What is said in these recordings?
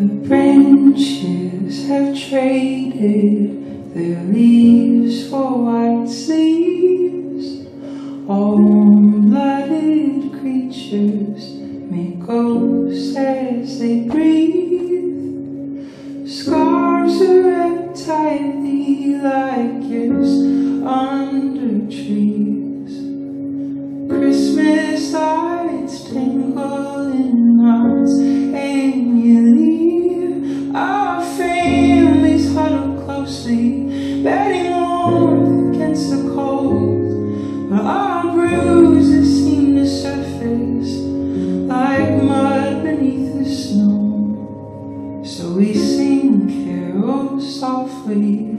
The branches have traded their leaves for white sleeves. All blooded creatures make ghosts as they breathe. Scars are tightly like gifts under trees. Christmas lights tingle we sing carols softly,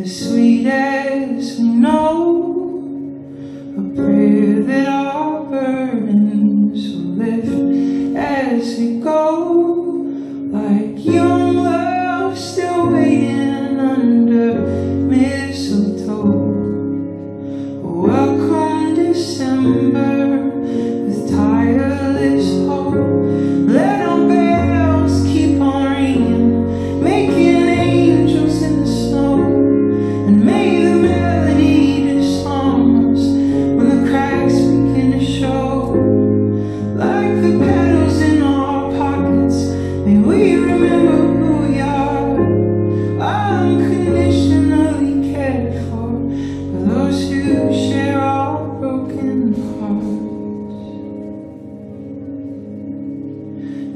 as sweet as we know. A prayer that our burdens will lift as we go,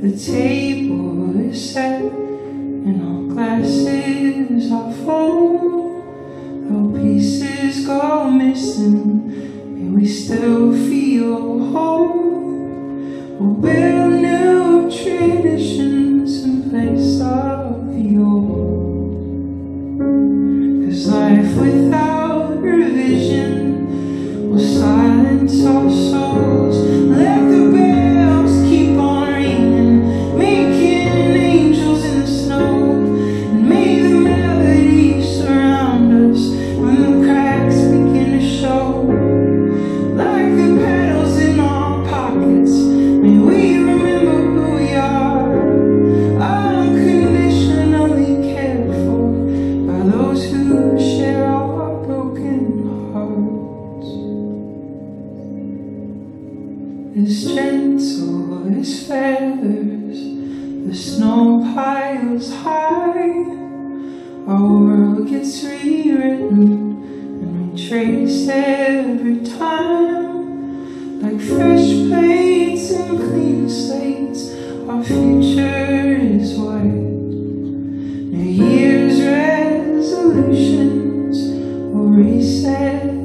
The table is set and our glasses are full. Though pieces go missing, may we still feel whole. We'll build new traditions in place of the old. Cause life without revision will silence our souls. Who share our broken hearts. As gentle as feathers, the snow piles high. Our world gets rewritten and retraced every time. Like fresh plates and clean slates, our future reset